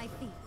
my feet.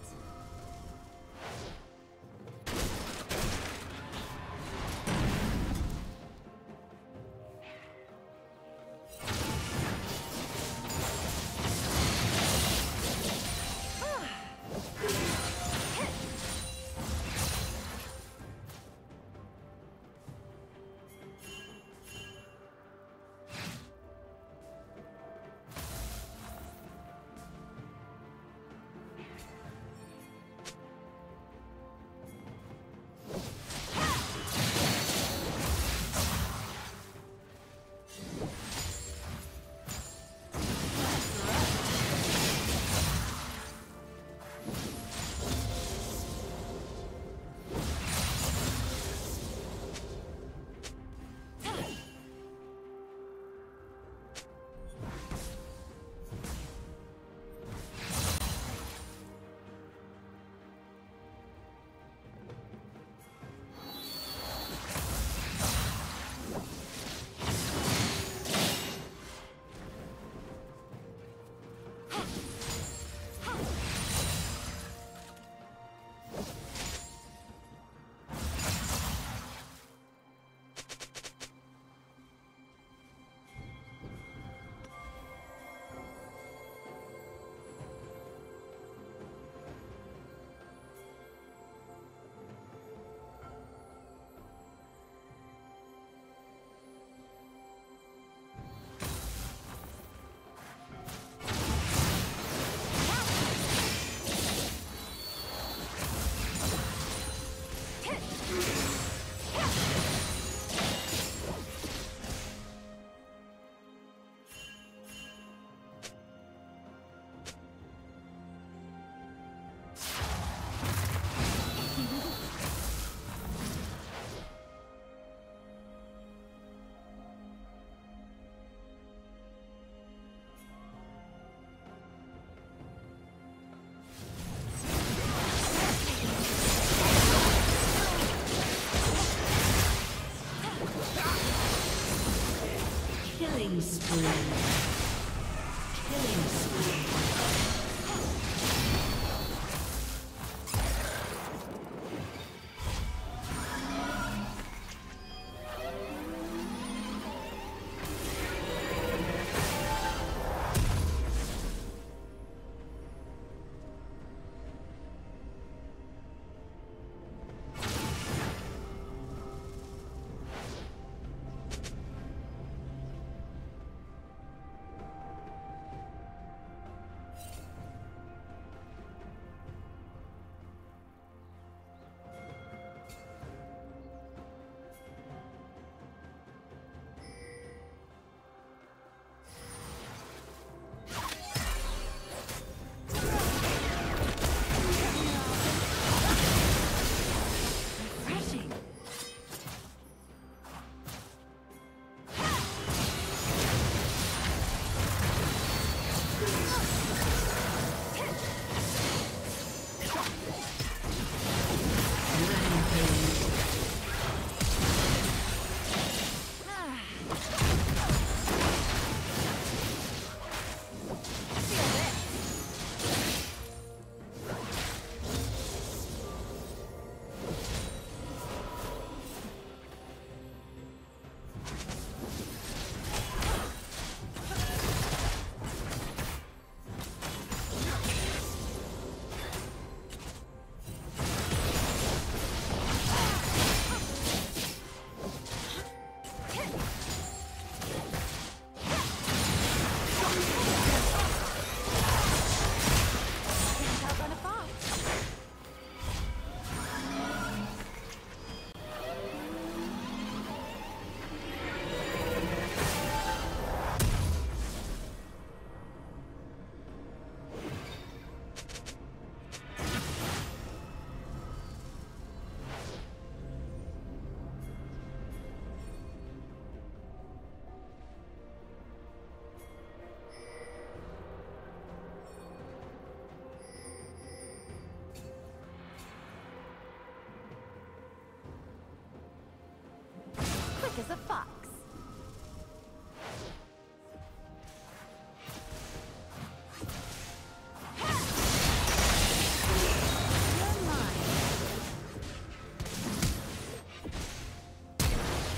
quick as a fox.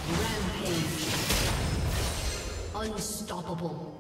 Rampage. Unstoppable.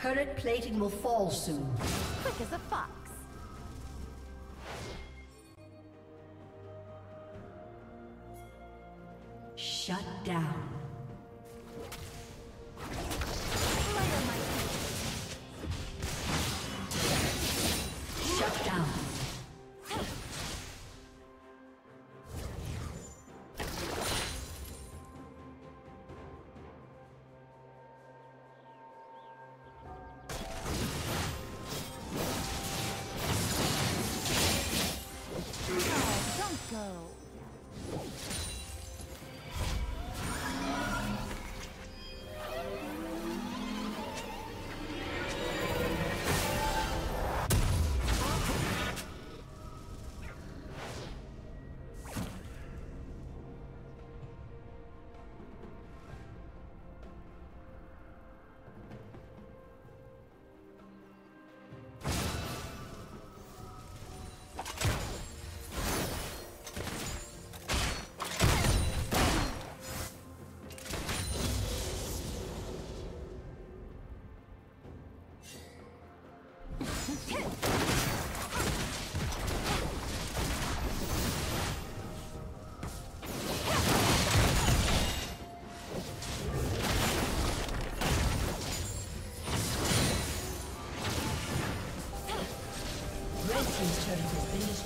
Turret plating will fall soon. Quick as a fox. Wow.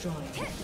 Destroyed.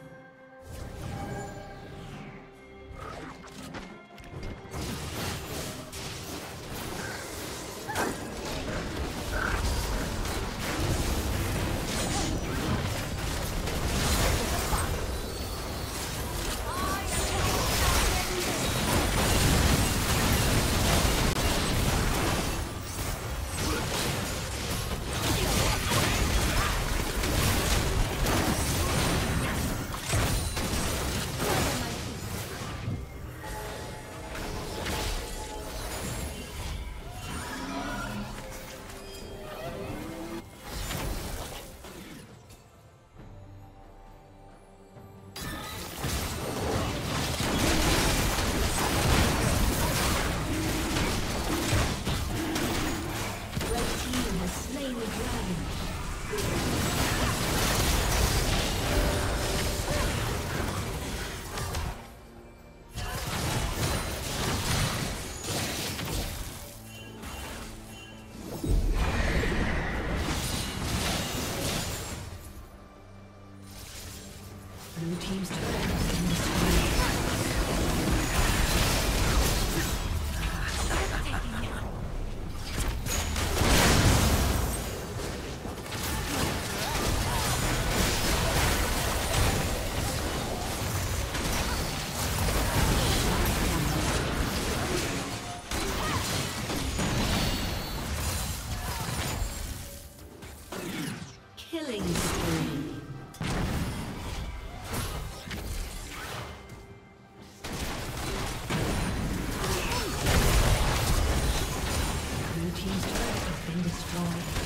Destroyed.